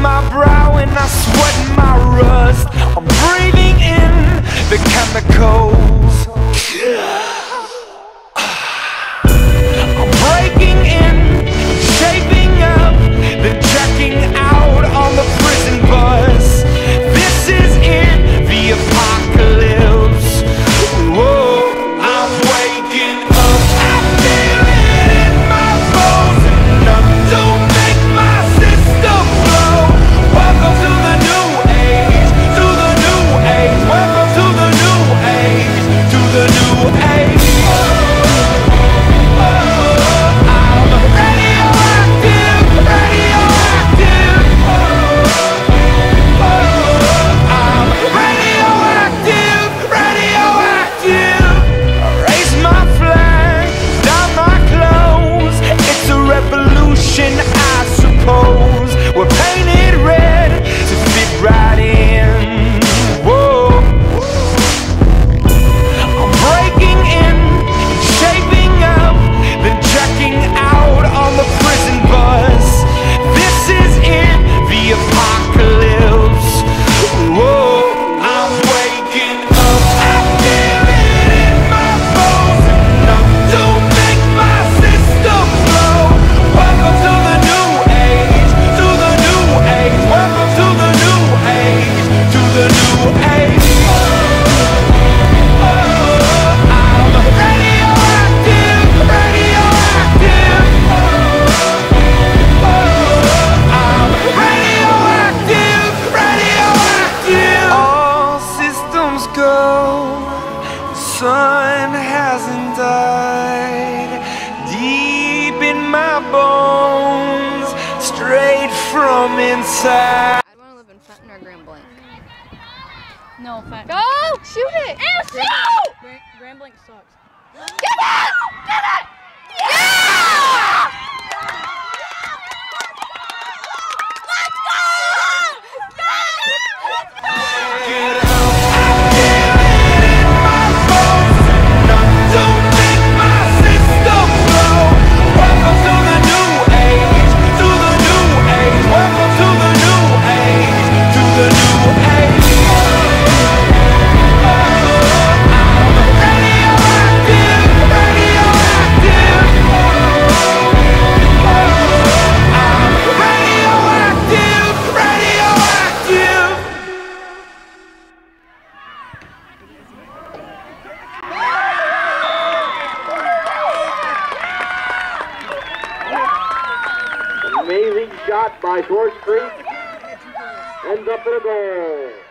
my brow and I sweat my rust. hasn't died deep in my bones, straight from inside. I want to live in Fenton or Grand Blanc. No, Fenton. Go! Shoot it! And shoot! Grand, Grand Blanc sucks. Get it! Get it! Amazing shot by George Creek. Ends up in a goal.